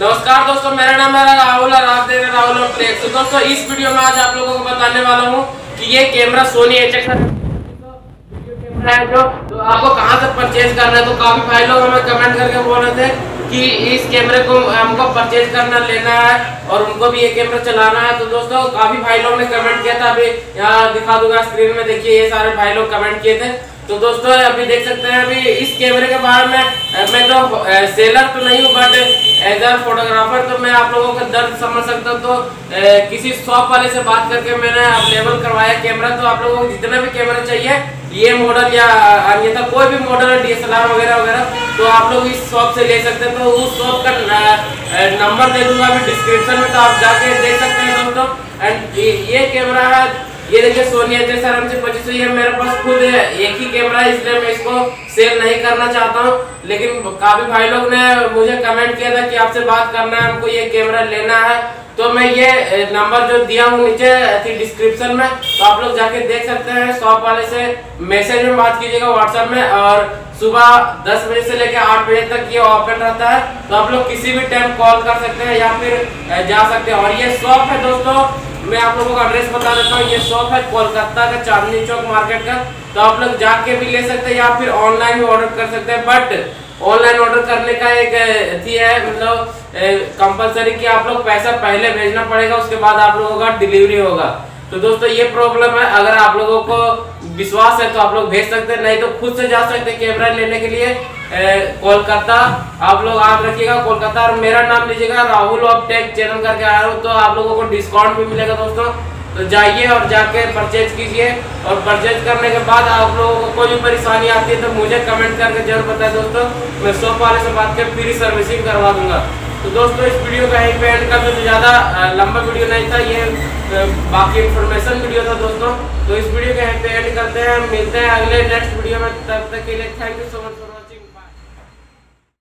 नमस्कार दोस्तों, मेरा नाम है राहुल और आप देख रहे राहुल और फ्लेक्स तो दोस्तों, इस वीडियो में आज आप लोगों को बताने वाला हूँ कि ये कैमरा सोनी एच है जो तो आपको कहाँ से परचेज करना है? तो काफ़ी भाई लोग हमें कमेंट करके बोल रहे थे कि इस कैमरे को हमको परचेज करना, लेना है और उनको भी ये कैमरा चलाना है। तो दोस्तों, काफ़ी भाई लोग ने कमेंट किया था। अभी यहाँ दिखा दूँगा स्क्रीन में। देखिए, ये सारे भाई लोग कमेंट किए थे। तो दोस्तों अभी देख सकते हैं अभी इस कैमरे के बारे में मैं तो सेलर तो नहीं हूँ बट एज अ फोटोग्राफर तो मैं आप लोगों का दर्द समझ सकता हूँ। तो ए, किसी शॉप वाले से बात करके मैंने अवेलेबल करवाया कैमरा तो आप लोगों को जितना भी कैमरा चाहिए ये मॉडल या अन्यथा कोई भी मॉडल है डीएसएलआर वगैरह वगैरह तो आप लोग इस शॉप से ले सकते हैं। तो उस शॉप का नंबर दे दूँगा अभी डिस्क्रिप्शन में तो आप जाके देख सकते हैं दोस्तों। एंड ये कैमरा है ये देखिए सोनी एच आर से पच्चीस ये मेरे पास खुद एक ही कैमरा है, इसलिए मैं इसको सेल नहीं करना चाहता हूँ। लेकिन काफ़ी भाई लोग ने मुझे कमेंट किया था कि आपसे बात करना है, हमको ये कैमरा लेना है। तो मैं ये नंबर जो दिया हूँ नीचे थी डिस्क्रिप्शन में तो आप लोग जाके देख सकते हैं। शॉप वाले से मैसेज में बात कीजिएगा व्हाट्सएप में और सुबह 10 बजे से लेकर 8 बजे तक ये ओपन रहता है। तो आप लोग किसी भी टाइम कॉल कर सकते हैं या फिर जा सकते हैं। और ये शॉप है दोस्तों मैं आप लोगों का एड्रेस बता देता हूँ, ये शॉप है कोलकाता का, चांदनी चौक मार्केट का। तो आप लोग जाके भी ले सकते हैं या फिर ऑनलाइन भी ऑर्डर कर सकते हैं। बट ऑनलाइन ऑर्डर करने का एक है मतलब कंपलसरी कि आप लोग पैसा पहले भेजना पड़ेगा, उसके बाद आप लोगों का डिलीवरी होगा। तो दोस्तों, ये प्रॉब्लम है। अगर आप लोगों को विश्वास है तो आप लोग भेज सकते हैं। नहीं तो खुद से जा सकते हैं कैमरा लेने के लिए। कोलकाता, आप लोग आप रखिएगा, कोलकाता और मेरा नाम लीजिएगा, राहुल ऑफ़ टेक चैनल करके आया हूँ। तो आप लोगों को डिस्काउंट भी मिलेगा दोस्तों। तो जाइए और जाके परचेज कीजिए। और परचेज करने के बाद आप लोगों को कोई भी परेशानी आती है तो मुझे कमेंट करके ज़रूर बताए दोस्तों। मैं शॉप वाले से बात कर फ्री सर्विसिंग करवा दूँगा। तो दोस्तों, इस वीडियो का यहीं पे एंड कर दो ज़्यादा लंबा वीडियो नहीं था, ये बाकी इन्फॉर्मेशन वीडियो था दोस्तों। तो इस वीडियो का यहीं पे एंड करते हैं, मिलते हैं अगले नेक्स्ट वीडियो में, तब तक के लिए thank you so much for watching